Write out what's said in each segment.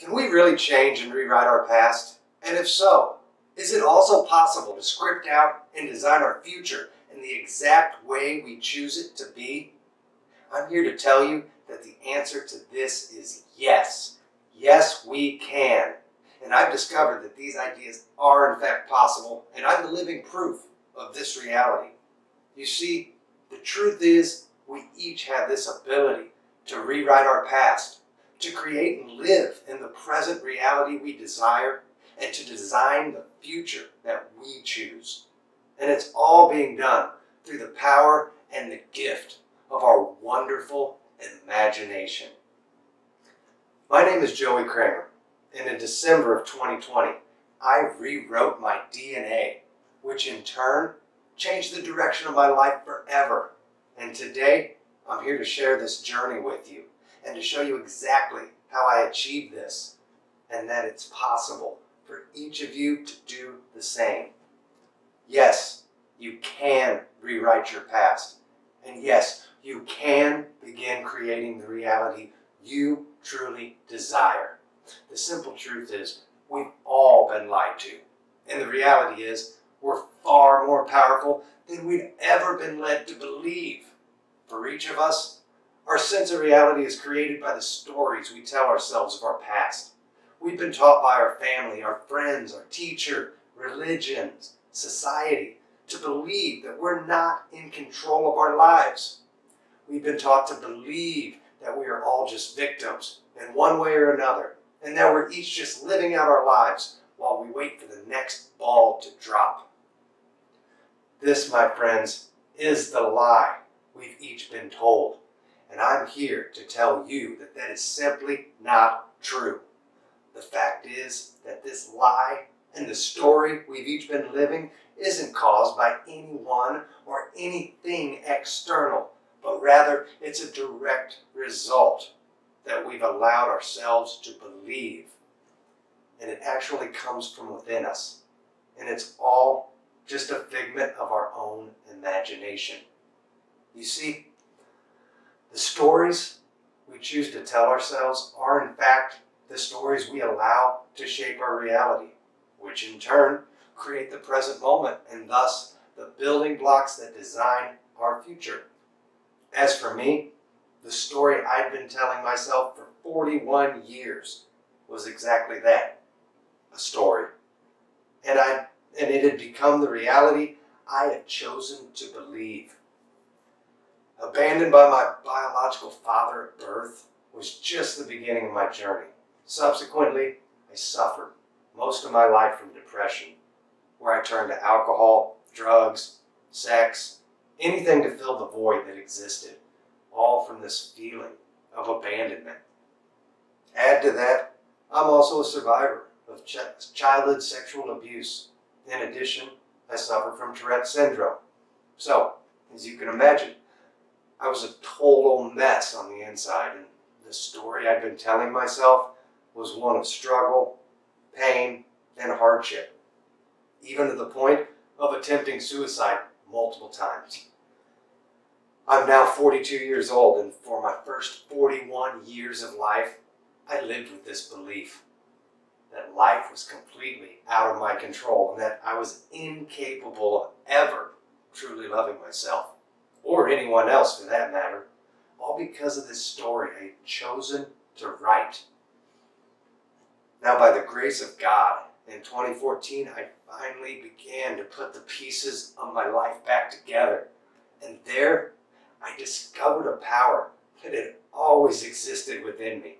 Can we really change and rewrite our past? And if so, is it also possible to script out and design our future in the exact way we choose it to be? I'm here to tell you that the answer to this is yes. Yes, we can. And I've discovered that these ideas are in fact possible, and I'm the living proof of this reality. You see, the truth is, we each have this ability to rewrite our past, to create and live in the present reality we desire, and to design the future that we choose. And it's all being done through the power and the gift of our wonderful imagination. My name is Joey Kramer, and in December of 2020, I rewrote my DNA, which in turn changed the direction of my life forever. And today, I'm here to share this journey with you and to show you exactly how I achieved this and that it's possible for each of you to do the same. Yes, you can rewrite your past. And yes, you can begin creating the reality you truly desire. The simple truth is, we've all been lied to. And the reality is, we're far more powerful than we've ever been led to believe. For each of us, our sense of reality is created by the stories we tell ourselves of our past. We've been taught by our family, our friends, our teacher, religions, society, to believe that we're not in control of our lives. We've been taught to believe that we are all just victims in one way or another, and that we're each just living out our lives while we wait for the next ball to drop. This, my friends, is the lie we've each been told. And I'm here to tell you that that is simply not true. The fact is that this lie and the story we've each been living isn't caused by anyone or anything external, but rather it's a direct result that we've allowed ourselves to believe. And it actually comes from within us. And it's all just a figment of our own imagination. You see, the stories we choose to tell ourselves are in fact the stories we allow to shape our reality, which in turn create the present moment and thus the building blocks that design our future. As for me, the story I'd been telling myself for 41 years was exactly that a story. And, I, and it had become the reality I had chosen to believe. Abandoned by my biological father at birth was just the beginning of my journey. Subsequently, I suffered most of my life from depression, where I turned to alcohol, drugs, sex, anything to fill the void that existed all from this feeling of abandonment. Add to that, I'm also a survivor of ch childhood sexual abuse. In addition, I suffer from Tourette syndrome. So, as you can imagine, I was a total mess on the inside, and the story I'd been telling myself was one of struggle, pain, and hardship, even to the point of attempting suicide multiple times. I'm now 42 years old, and for my first 41 years of life, I lived with this belief that life was completely out of my control and that I was incapable of ever truly loving myself, or anyone else for that matter, all because of this story I had chosen to write. Now, by the grace of God, in 2014, I finally began to put the pieces of my life back together. And there I discovered a power that had always existed within me.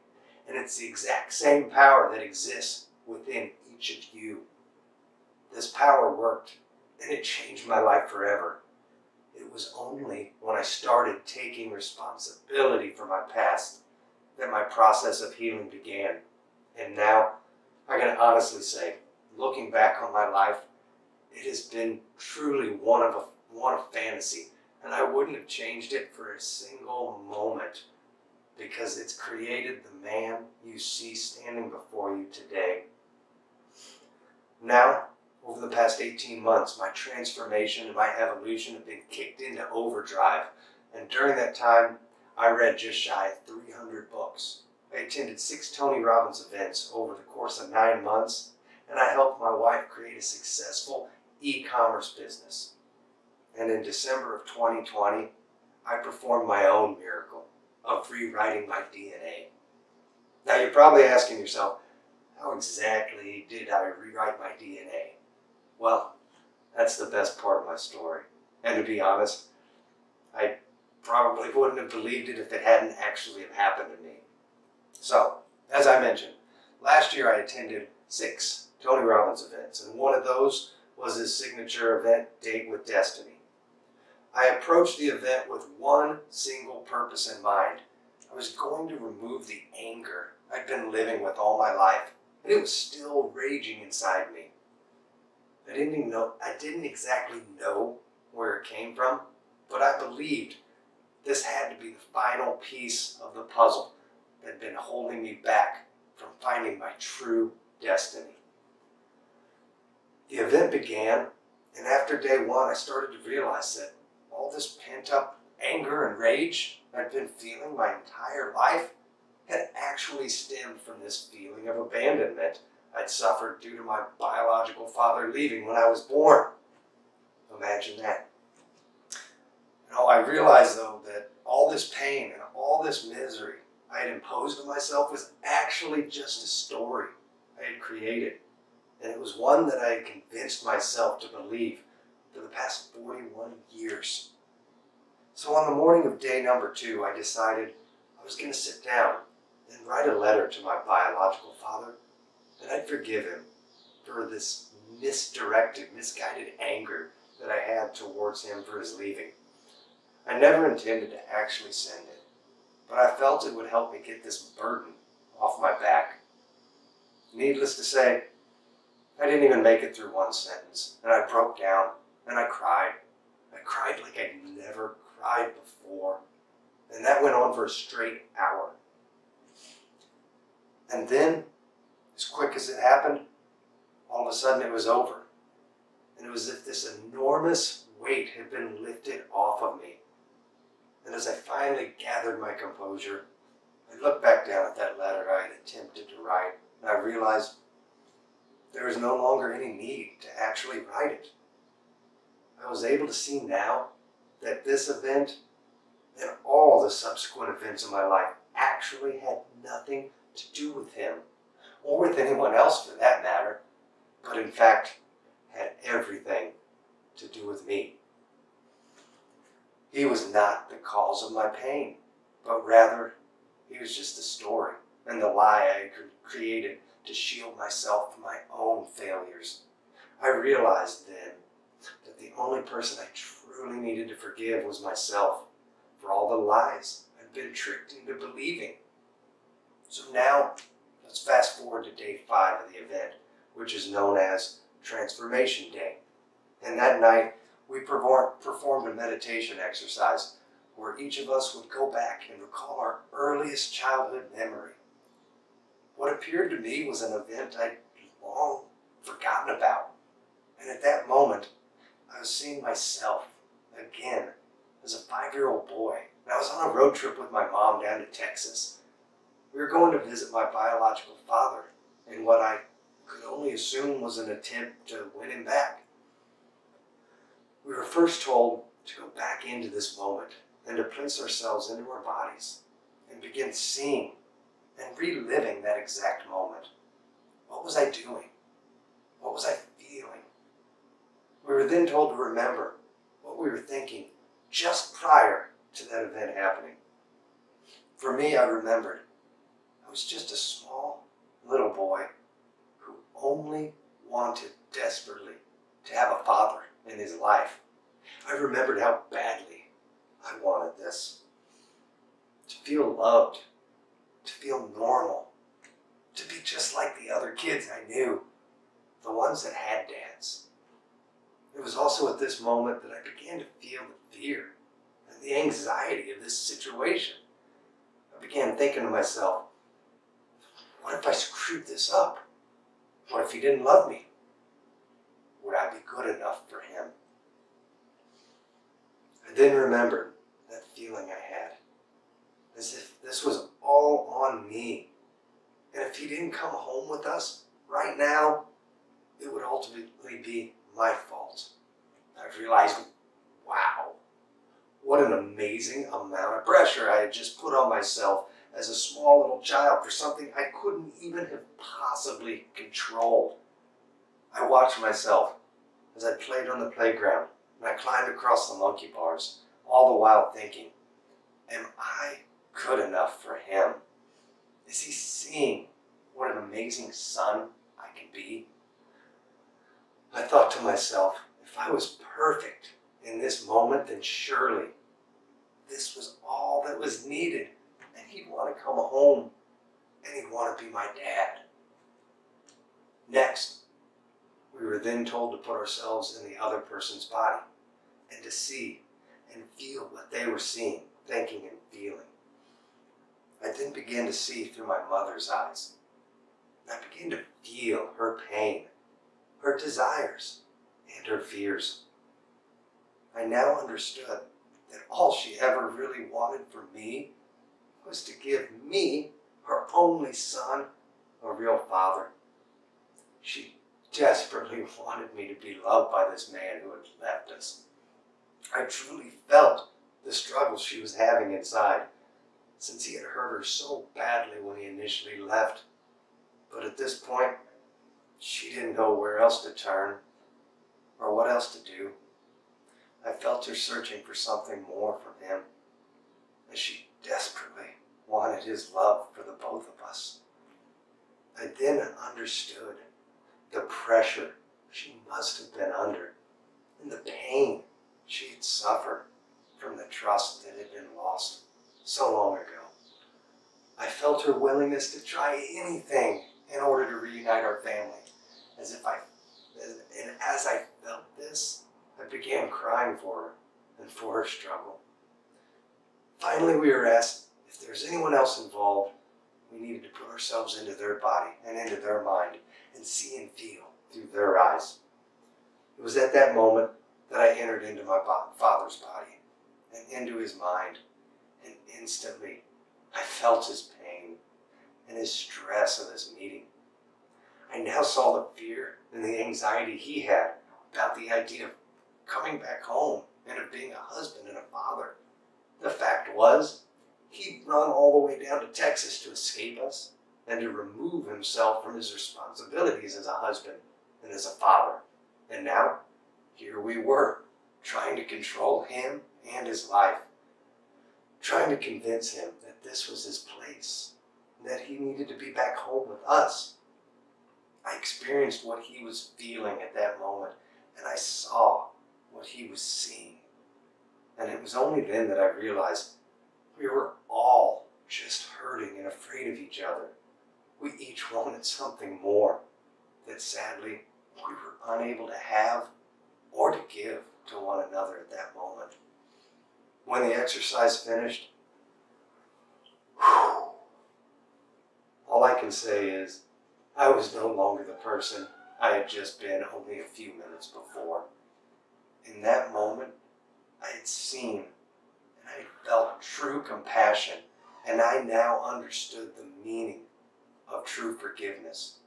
And it's the exact same power that exists within each of you. This power worked, and it changed my life forever. It was only when I started taking responsibility for my past that my process of healing began. And now, I can honestly say, looking back on my life, it has been truly one of a one of fantasy and I wouldn't have changed it for a single moment because it's created the man you see standing before you today. Now, over the past 18 months, my transformation and my evolution have been kicked into overdrive. And during that time, I read just shy of 300 books, I attended six Tony Robbins events over the course of nine months, and I helped my wife create a successful e commerce business. And in December of 2020, I performed my own miracle of rewriting my DNA. Now, you're probably asking yourself, how exactly did I rewrite my DNA? Well, that's the best part of my story. And to be honest, I probably wouldn't have believed it if it hadn't actually happened to me. So, as I mentioned, last year I attended six Tony Robbins events, and one of those was his signature event, Date with Destiny. I approached the event with one single purpose in mind. I was going to remove the anger I'd been living with all my life, and it was still raging inside me. I didn't know, I didn't exactly know where it came from, but I believed this had to be the final piece of the puzzle that had been holding me back from finding my true destiny. The event began, and after day one, I started to realize that all this pent up anger and rage I'd been feeling my entire life had actually stemmed from this feeling of abandonment I'd suffered due to my biological father leaving when I was born. Imagine that. You know, I realized though that all this pain and all this misery I had imposed on myself was actually just a story I had created. And it was one that I had convinced myself to believe for the past 41 years. So on the morning of day number two, I decided I was going to sit down and write a letter to my biological father that I'd forgive him for this misdirected, misguided anger that I had towards him for his leaving. I never intended to actually send it, but I felt it would help me get this burden off my back. Needless to say, I didn't even make it through one sentence, and I broke down and I cried. I cried like I'd never cried before, and that went on for a straight hour. And then as quick as it happened, all of a sudden it was over. And it was as if this enormous weight had been lifted off of me. And as I finally gathered my composure, I looked back down at that letter I had attempted to write, and I realized there was no longer any need to actually write it. I was able to see now that this event and all the subsequent events in my life actually had nothing to do with him or with anyone else for that matter, but in fact had everything to do with me. He was not the cause of my pain, but rather he was just a story and the lie I had created to shield myself from my own failures. I realized then that the only person I truly needed to forgive was myself for all the lies I'd been tricked into believing. So now Let's fast forward to day five of the event, which is known as Transformation Day. And that night, we performed a meditation exercise where each of us would go back and recall our earliest childhood memory. What appeared to me was an event I'd long forgotten about. And at that moment, I was seeing myself again as a five year old boy. And I was on a road trip with my mom down to Texas. We were going to visit my biological father in what I could only assume was an attempt to win him back. We were first told to go back into this moment and to place ourselves into our bodies and begin seeing and reliving that exact moment. What was I doing? What was I feeling? We were then told to remember what we were thinking just prior to that event happening. For me, I remembered was just a small little boy who only wanted desperately to have a father in his life. I remembered how badly I wanted this. To feel loved, to feel normal, to be just like the other kids I knew, the ones that had dads. It was also at this moment that I began to feel the fear and the anxiety of this situation. I began thinking to myself, what if I screwed this up? What if he didn't love me? Would I be good enough for him? I then remembered that feeling I had, as if this was all on me. And if he didn't come home with us right now, it would ultimately be my fault. I realized, wow, what an amazing amount of pressure I had just put on myself as a small little child for something I couldn't even have possibly controlled. I watched myself as I played on the playground and I climbed across the monkey bars, all the while thinking, am I good enough for him? Is he seeing what an amazing son I can be? I thought to myself, if I was perfect in this moment, then surely this was all that was needed. He'd want to come home and he'd want to be my dad. Next, we were then told to put ourselves in the other person's body and to see and feel what they were seeing, thinking, and feeling. I then began to see through my mother's eyes. I began to feel her pain, her desires, and her fears. I now understood that all she ever really wanted for me was to give me, her only son, a real father. She desperately wanted me to be loved by this man who had left us. I truly felt the struggle she was having inside, since he had hurt her so badly when he initially left. But at this point, she didn't know where else to turn or what else to do. I felt her searching for something more from him, as she desperately wanted his love for the both of us. I then understood the pressure she must have been under and the pain she had suffered from the trust that had been lost so long ago. I felt her willingness to try anything in order to reunite our family, as if I, and as I felt this, I began crying for her and for her struggle. Finally, we were asked if there's anyone else involved, we needed to put ourselves into their body and into their mind and see and feel through their eyes. It was at that moment that I entered into my father's body and into his mind, and instantly I felt his pain and his stress of this meeting. I now saw the fear and the anxiety he had about the idea of coming back home and of being a husband and a father. The fact was, he'd run all the way down to Texas to escape us and to remove himself from his responsibilities as a husband and as a father. And now, here we were, trying to control him and his life, trying to convince him that this was his place, that he needed to be back home with us. I experienced what he was feeling at that moment, and I saw what he was seeing. And it was only then that I realized we were all just hurting and afraid of each other. We each wanted something more that sadly we were unable to have or to give to one another at that moment. When the exercise finished, whew, all I can say is I was no longer the person I had just been only a few minutes before. In that moment, I had seen I felt true compassion, and I now understood the meaning of true forgiveness.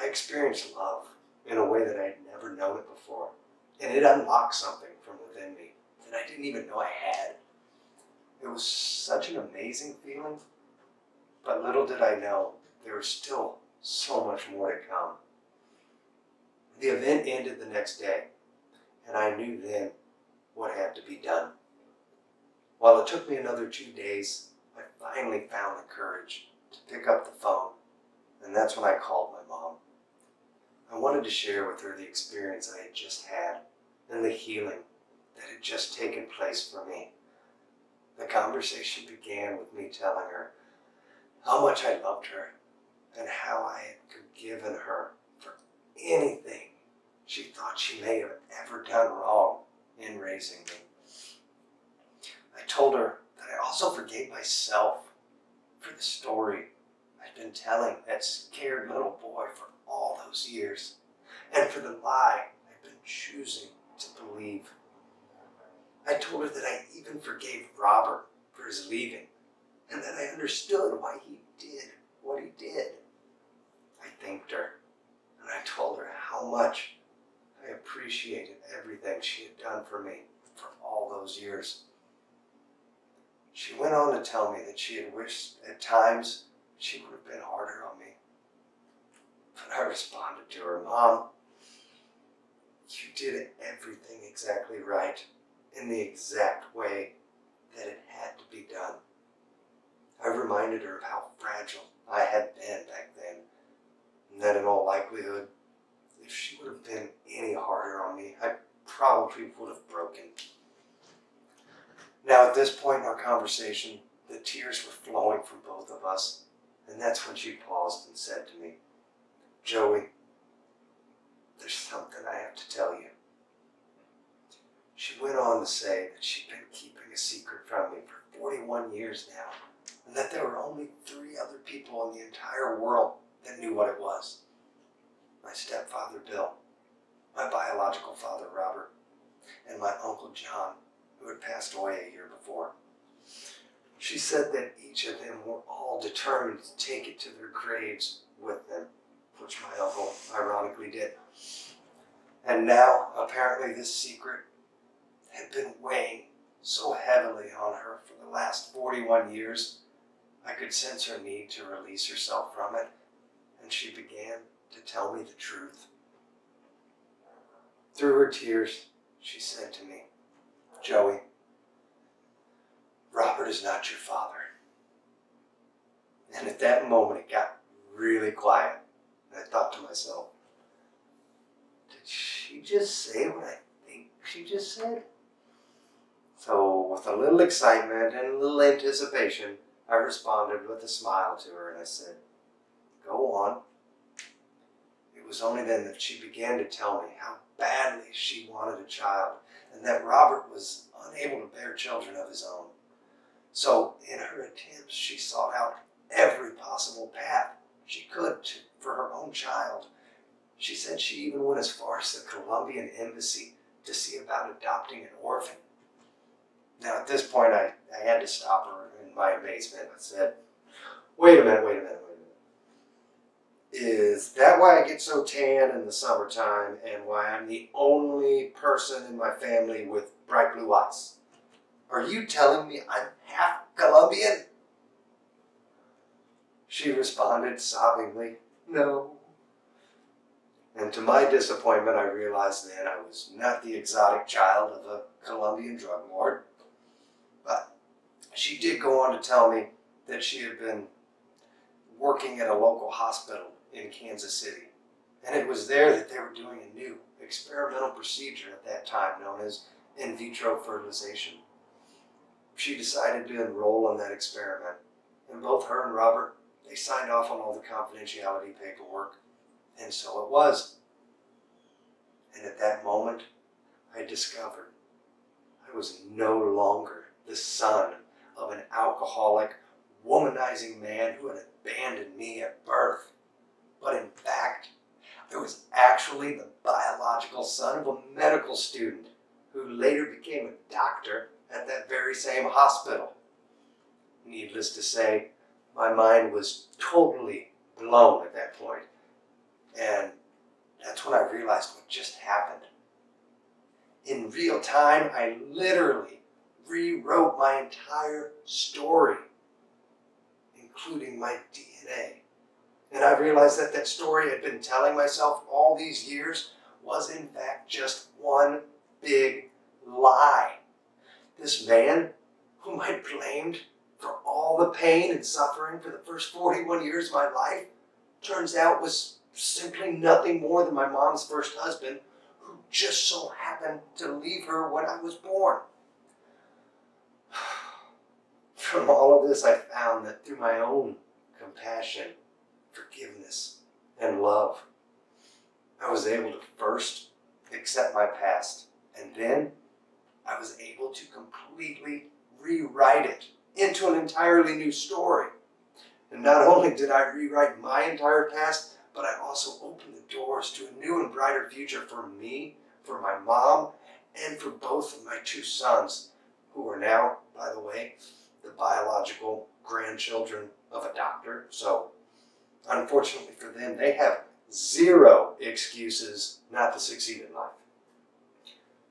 I experienced love in a way that I had never known it before, and it unlocked something from within me that I didn't even know I had. It was such an amazing feeling, but little did I know there was still so much more to come. The event ended the next day, and I knew then what had to be done. While it took me another two days, I finally found the courage to pick up the phone, and that's when I called my mom. I wanted to share with her the experience I had just had and the healing that had just taken place for me. The conversation began with me telling her how much I loved her and how I had forgiven her for anything she thought she may have ever done wrong in raising me. I told her that I also forgave myself for the story I'd been telling that scared little boy for all those years, and for the lie I'd been choosing to believe. I told her that I even forgave Robert for his leaving, and that I understood why he did what he did. I thanked her, and I told her how much I appreciated everything she had done for me for all those years. She went on to tell me that she had wished at times she would have been harder on me. But I responded to her, Mom, you did everything exactly right in the exact way that it had to be done. I reminded her of how fragile I had been back then, and that in all likelihood, if she would have been any harder on me, I probably would have broken. Now, at this point in our conversation, the tears were flowing from both of us, and that's when she paused and said to me, Joey, there's something I have to tell you. She went on to say that she'd been keeping a secret from me for 41 years now, and that there were only three other people in the entire world that knew what it was my stepfather Bill, my biological father Robert, and my uncle John, who had passed away a year before. She said that each of them were all determined to take it to their graves with them, which my uncle ironically did. And now, apparently, this secret had been weighing so heavily on her for the last 41 years, I could sense her need to release herself from it, and she began to tell me the truth. Through her tears, she said to me, Joey, Robert is not your father. And at that moment, it got really quiet. And I thought to myself, did she just say what I think she just said? So, with a little excitement and a little anticipation, I responded with a smile to her and I said, Go on. It was only then that she began to tell me how badly she wanted a child and that Robert was unable to bear children of his own. So, in her attempts, she sought out every possible path she could to, for her own child. She said she even went as far as the Colombian embassy to see about adopting an orphan. Now, at this point, I, I had to stop her in my amazement. I said, Wait a minute, wait a minute, wait a minute. Is that why I get so tan in the summertime and why I'm the only person in my family with bright blue eyes? Are you telling me I'm half Colombian? She responded sobbingly, No. And to my disappointment, I realized then I was not the exotic child of a Colombian drug lord. But she did go on to tell me that she had been working at a local hospital in Kansas City. And it was there that they were doing a new experimental procedure at that time known as in vitro fertilization she decided to enroll in that experiment. And both her and Robert, they signed off on all the confidentiality paperwork. And so it was. And at that moment, I discovered I was no longer the son of an alcoholic, womanizing man who had abandoned me at birth. But in fact, I was actually the biological son of a medical student who later became a doctor at that very same hospital. Needless to say, my mind was totally blown at that. And that's when I realized what just happened. In real time, I literally rewrote my entire story, including my DNA. And I realized that that story I had been telling myself all these years was in fact just one big lie. This man, whom I blamed for all the pain and suffering for the first 41 years of my life, turns out was simply nothing more than my mom's first husband, who just so happened to leave her when I was born. From all of this, I found that through my own compassion, forgiveness, and love, I was able to first accept my past and then I was able to completely rewrite it into an entirely new story. And not only did I rewrite my entire past, but I also opened the doors to a new and brighter future for me, for my mom, and for both of my two sons, who are now, by the way, the biological grandchildren of a doctor, so unfortunately for them, they have zero excuses not to succeed in life.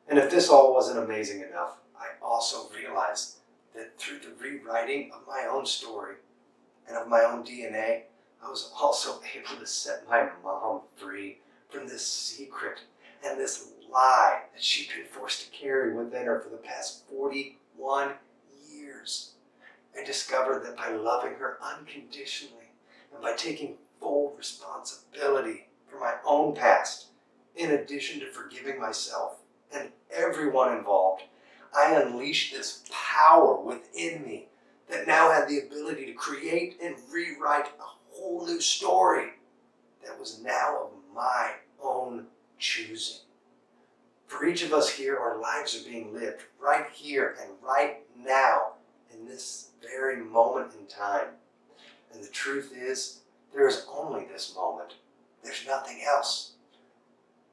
And if this all wasn't amazing enough, I also realized that through the rewriting of my own story and of my own DNA, I was also able to set my mom free from this secret and this lie that she'd been forced to carry within her for the past 41 years. I discovered that by loving her unconditionally and by taking full responsibility for my own past, in addition to forgiving myself and everyone involved, I unleashed this power within me that now had the ability to create and rewrite a whole new story that was now of my own choosing. For each of us here, our lives are being lived right here and right now in this very moment in time. And the truth is, there is only this moment. There's nothing else.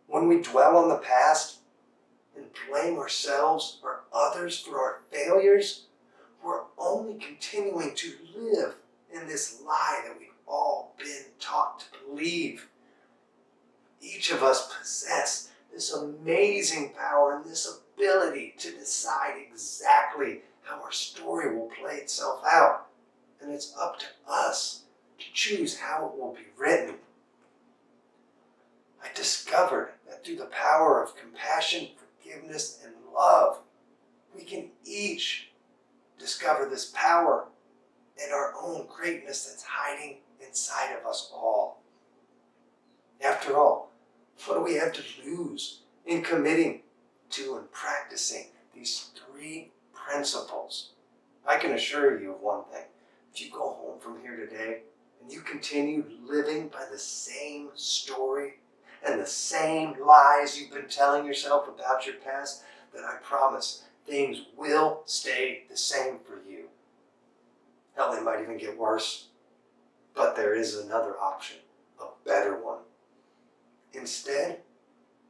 When we dwell on the past and blame ourselves or others for our failures, we're only continuing to live in this lie that we've all been taught to believe. Each of us possess this amazing power and this ability to decide exactly how our story will play itself out. And it's up to us to choose how it will be written. I discovered that through the power of compassion, forgiveness, and love, we can each discover this power and our own greatness that's hiding inside of us all. After all, what do we have to lose in committing to and practicing these three principles? I can assure you of one thing. If you go home from here today and you continue living by the same story and the same lies you've been telling yourself about your past, then I promise things will stay the same for you. Hell, they might even get worse. But there is another option, a better one. Instead,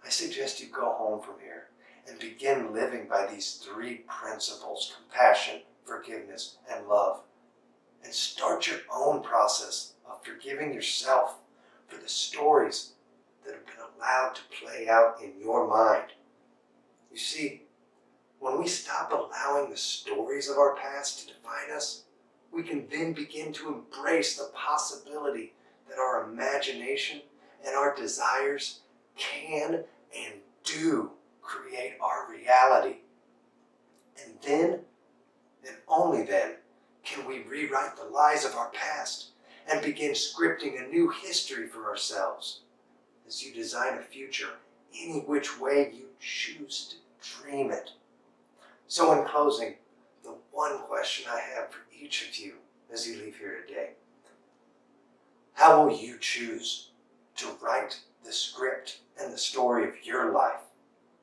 I suggest you go home from here and begin living by these three principles compassion, forgiveness, and love. And start your own process of forgiving yourself for the stories that have been allowed to play out in your mind. You see, when we stop allowing the stories of our past to define us, we can then begin to embrace the possibility that our imagination and our desires can and do create our reality. And then, and only then, can we rewrite the lies of our past and begin scripting a new history for ourselves as you design a future any which way you choose to dream it. So, in closing, the one question I have for each of you as you leave here today how will you choose to write the script and the story of your life?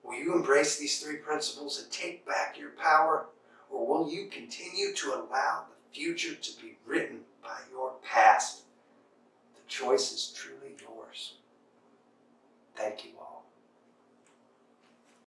Will you embrace these three principles and take back your power? Or will you continue to allow the future to be written by your past? The choice is truly yours. Thank you.